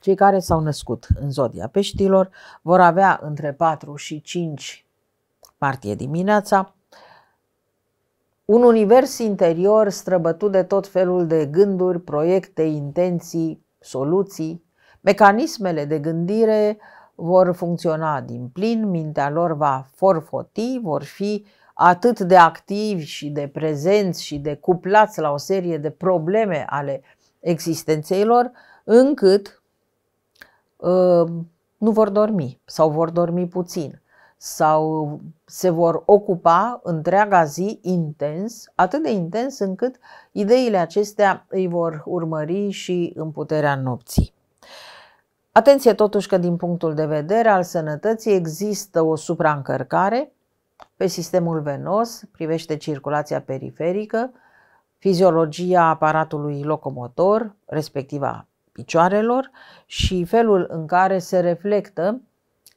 cei care s-au născut în zodia peștilor vor avea între 4 și 5 martie dimineața un univers interior străbătut de tot felul de gânduri, proiecte, intenții, soluții. Mecanismele de gândire vor funcționa din plin, mintea lor va forfoti, vor fi atât de activi și de prezenți și de cuplați la o serie de probleme ale existenței lor, încât uh, nu vor dormi sau vor dormi puțin sau se vor ocupa întreaga zi intens, atât de intens încât ideile acestea îi vor urmări și în puterea nopții. Atenție totuși că din punctul de vedere al sănătății există o supraîncărcare pe sistemul venos, privește circulația periferică, fiziologia aparatului locomotor, respectiv a picioarelor și felul în care se reflectă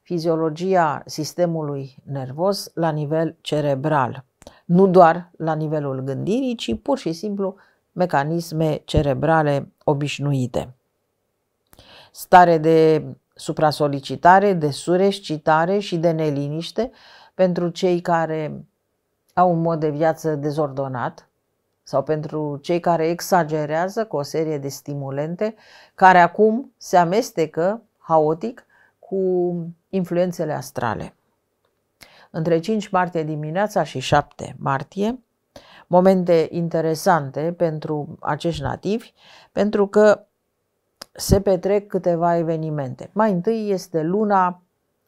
fiziologia sistemului nervos la nivel cerebral. Nu doar la nivelul gândirii, ci pur și simplu mecanisme cerebrale obișnuite. Stare de suprasolicitare, de surescitare și de neliniște pentru cei care au un mod de viață dezordonat sau pentru cei care exagerează cu o serie de stimulente care acum se amestecă haotic cu influențele astrale. Între 5 martie dimineața și 7 martie, momente interesante pentru acești nativi, pentru că se petrec câteva evenimente. Mai întâi este luna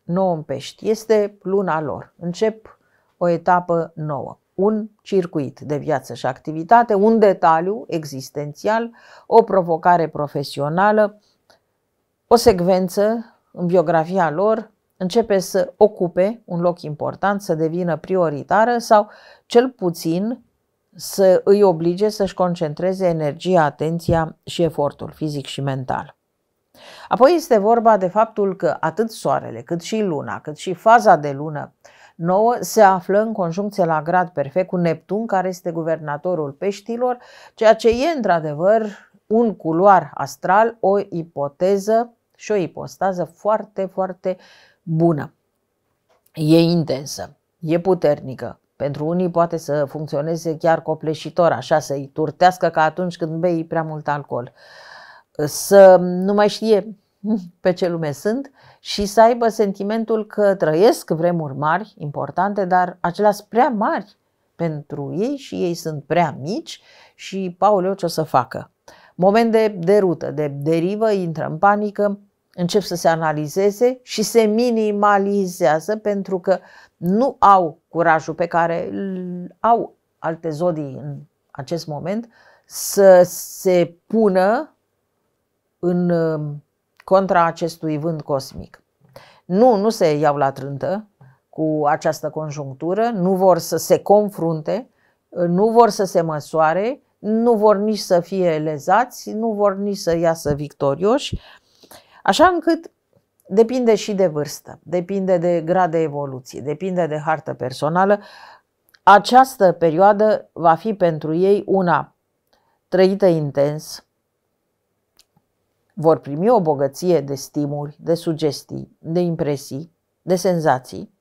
nouă în pești, este luna lor. Încep o etapă nouă, un circuit de viață și activitate, un detaliu existențial, o provocare profesională, o secvență în biografia lor începe să ocupe un loc important, să devină prioritară sau cel puțin să îi oblige să-și concentreze energia, atenția și efortul fizic și mental. Apoi este vorba de faptul că atât soarele, cât și luna, cât și faza de lună nouă se află în conjuncție la grad perfect cu Neptun, care este guvernatorul peștilor, ceea ce e într-adevăr un culoar astral, o ipoteză și o ipostază foarte, foarte bună. E intensă, e puternică. Pentru unii poate să funcționeze chiar copleșitor, așa să-i turtească ca atunci când bei prea mult alcool. Să nu mai știe pe ce lume sunt și să aibă sentimentul că trăiesc vremuri mari, importante, dar acelea sunt prea mari pentru ei și ei sunt prea mici și Paul ce o să facă? Moment de derută, de derivă, intră în panică, încep să se analizeze și se minimalizează pentru că nu au curajul pe care au alte zodii în acest moment să se pună în um, contra acestui vânt cosmic. Nu, nu se iau la trântă cu această conjunctură, nu vor să se confrunte, nu vor să se măsoare, nu vor nici să fie lezați, nu vor nici să iasă victorioși, Așa încât depinde și de vârstă, depinde de grad de evoluție, depinde de hartă personală. Această perioadă va fi pentru ei una trăită intens, vor primi o bogăție de stimuli, de sugestii, de impresii, de senzații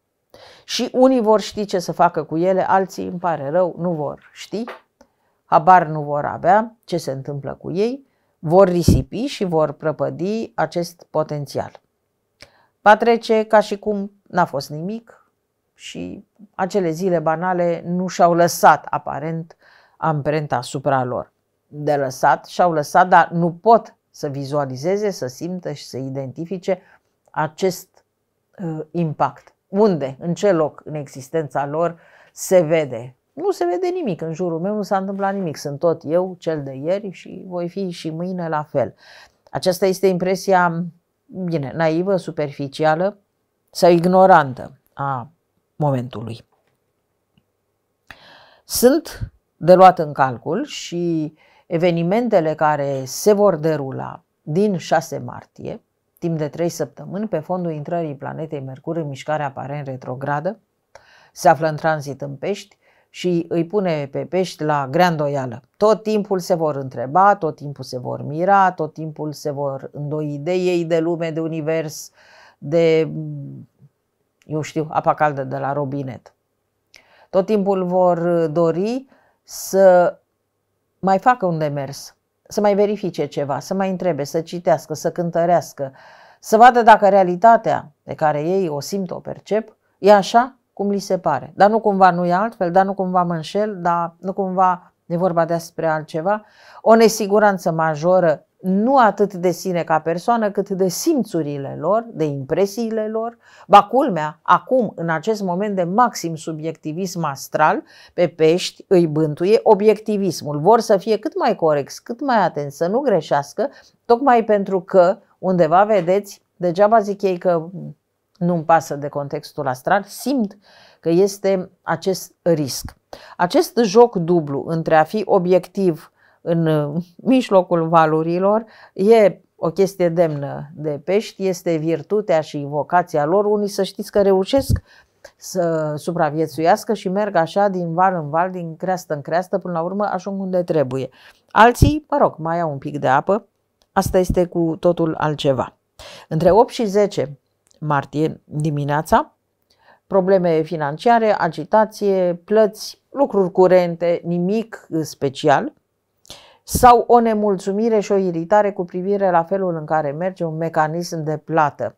și unii vor ști ce să facă cu ele, alții îmi pare rău, nu vor ști, habar nu vor avea ce se întâmplă cu ei vor risipi și vor prăpădi acest potențial. Va trece ca și cum n-a fost nimic și acele zile banale nu și-au lăsat aparent amprenta asupra lor. De lăsat și-au lăsat, dar nu pot să vizualizeze, să simtă și să identifice acest uh, impact. Unde, în ce loc în existența lor se vede nu se vede nimic în jurul meu, nu s-a întâmplat nimic. Sunt tot eu, cel de ieri și voi fi și mâine la fel. Aceasta este impresia, bine, naivă, superficială sau ignorantă a momentului. Sunt de luat în calcul și evenimentele care se vor derula din 6 martie, timp de 3 săptămâni, pe fondul intrării planetei Mercur în mișcare aparent retrogradă, se află în tranzit în pești, și îi pune pe pești la grea îndoială. Tot timpul se vor întreba, tot timpul se vor mira, tot timpul se vor îndoi de ei, de lume, de univers, de, eu știu, apa caldă de la robinet. Tot timpul vor dori să mai facă un demers, să mai verifice ceva, să mai întrebe, să citească, să cântărească, să vadă dacă realitatea pe care ei o simt, o percep, e așa cum li se pare. Dar nu cumva nu e altfel, dar nu cumva mă înșel, dar nu cumva e vorba despre altceva. O nesiguranță majoră nu atât de sine ca persoană, cât de simțurile lor, de impresiile lor. Ba culmea, acum, în acest moment de maxim subiectivism astral, pe pești îi bântuie obiectivismul. Vor să fie cât mai corecți, cât mai atenți, să nu greșească, tocmai pentru că undeva vedeți, degeaba zic ei că nu-mi pasă de contextul astral, simt că este acest risc. Acest joc dublu între a fi obiectiv în uh, mijlocul valurilor e o chestie demnă de pești, este virtutea și vocația lor. Unii să știți că reușesc să supraviețuiască și merg așa din val în val, din creastă în creastă, până la urmă ajung unde trebuie. Alții, mă rog, mai au un pic de apă, asta este cu totul altceva. Între 8 și 10 martie dimineața, probleme financiare, agitație, plăți, lucruri curente, nimic special, sau o nemulțumire și o iritare cu privire la felul în care merge un mecanism de plată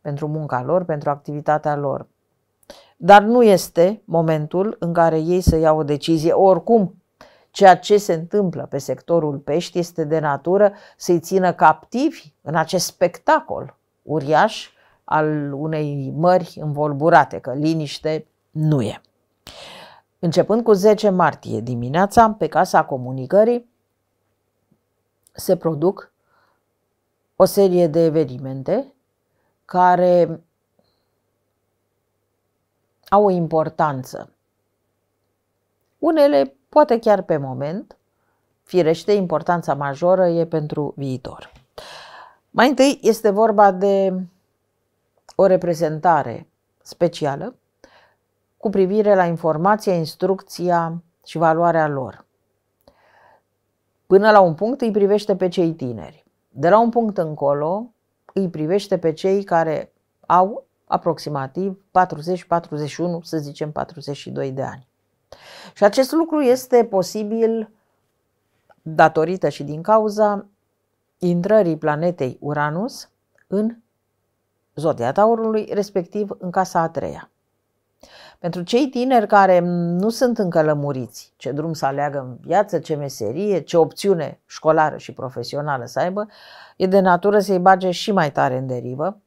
pentru munca lor, pentru activitatea lor. Dar nu este momentul în care ei să iau o decizie. Oricum, ceea ce se întâmplă pe sectorul pești este de natură să-i țină captivi în acest spectacol uriaș al unei mări învolburate, că liniște nu e. Începând cu 10 martie dimineața, pe Casa Comunicării, se produc o serie de evenimente care au o importanță. Unele, poate chiar pe moment, firește, importanța majoră e pentru viitor. Mai întâi este vorba de o reprezentare specială cu privire la informația, instrucția și valoarea lor. Până la un punct îi privește pe cei tineri. De la un punct încolo îi privește pe cei care au aproximativ 40, 41, să zicem 42 de ani. Și acest lucru este posibil datorită și din cauza intrării planetei Uranus în zodia taurului, respectiv în casa a treia. Pentru cei tineri care nu sunt încă lămuriți ce drum să aleagă în viață, ce meserie, ce opțiune școlară și profesională să aibă, e de natură să-i bage și mai tare în derivă.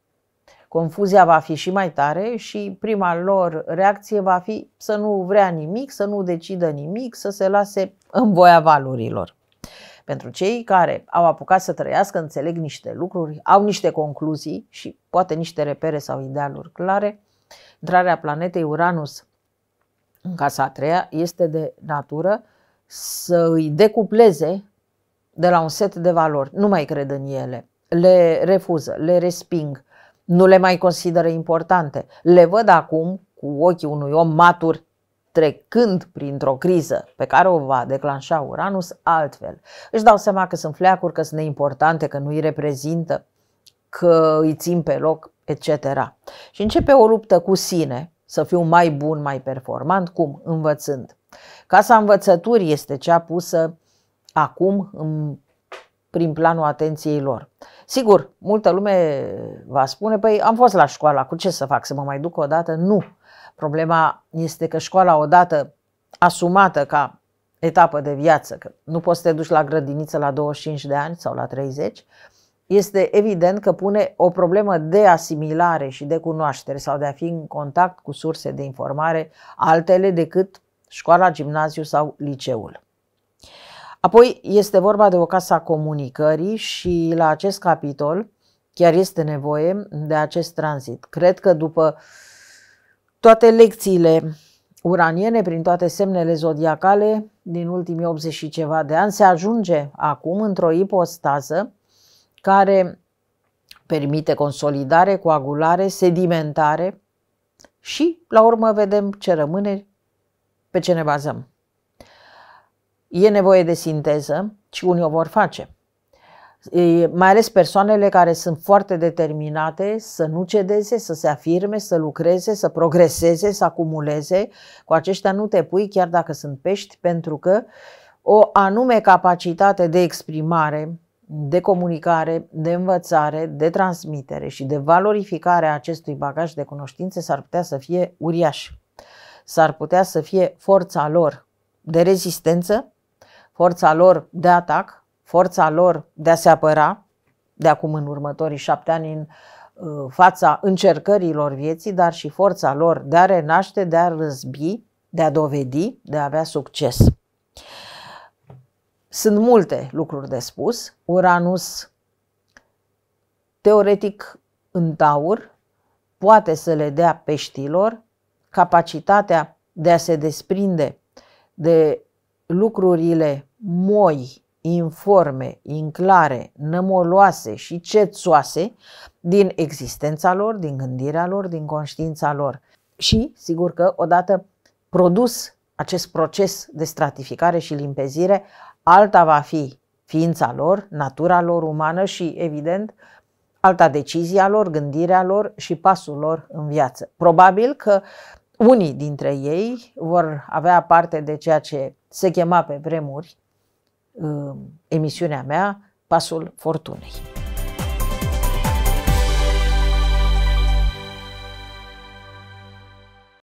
Confuzia va fi și mai tare și prima lor reacție va fi să nu vrea nimic, să nu decidă nimic, să se lase în voia valurilor. Pentru cei care au apucat să trăiască, înțeleg niște lucruri, au niște concluzii și poate niște repere sau idealuri clare, intrarea planetei Uranus în casa a treia este de natură să îi decupleze de la un set de valori. Nu mai cred în ele, le refuză, le resping, nu le mai consideră importante. Le văd acum cu ochii unui om matur trecând printr-o criză pe care o va declanșa Uranus altfel. Își dau seama că sunt fleacuri, că sunt neimportante, că nu îi reprezintă, că îi țin pe loc, etc. Și începe o luptă cu sine, să fiu mai bun, mai performant, cum? Învățând. Casa învățăturii este cea pusă acum în prin planul atenției lor. Sigur, multă lume va spune, păi am fost la școală, cu ce să fac, să mă mai duc o dată? Nu. Problema este că școala odată asumată ca etapă de viață, că nu poți să te duci la grădiniță la 25 de ani sau la 30, este evident că pune o problemă de asimilare și de cunoaștere sau de a fi în contact cu surse de informare altele decât școala, gimnaziu sau liceul. Apoi este vorba de o casă a comunicării și la acest capitol chiar este nevoie de acest tranzit. Cred că după toate lecțiile uraniene, prin toate semnele zodiacale din ultimii 80 și ceva de ani, se ajunge acum într-o ipostază care permite consolidare, coagulare, sedimentare și, la urmă, vedem ce rămâne pe ce ne bazăm. E nevoie de sinteză și unii o vor face. Mai ales persoanele care sunt foarte determinate să nu cedeze, să se afirme, să lucreze, să progreseze, să acumuleze. Cu aceștia nu te pui chiar dacă sunt pești, pentru că o anume capacitate de exprimare, de comunicare, de învățare, de transmitere și de valorificare a acestui bagaj de cunoștințe s-ar putea să fie uriaș. S-ar putea să fie forța lor de rezistență, forța lor de atac, forța lor de a se apăra, de acum în următorii șapte ani în uh, fața încercărilor vieții, dar și forța lor de a renaște, de a răzbi, de a dovedi, de a avea succes. Sunt multe lucruri de spus. Uranus, teoretic în taur, poate să le dea peștilor capacitatea de a se desprinde de lucrurile moi, informe, inclare, nămoloase și cețoase din existența lor, din gândirea lor, din conștiința lor. Și, sigur că, odată produs acest proces de stratificare și limpezire, alta va fi ființa lor, natura lor umană și, evident, alta decizia lor, gândirea lor și pasul lor în viață. Probabil că unii dintre ei vor avea parte de ceea ce se chema pe vremuri uh, emisiunea mea Pasul Fortunei.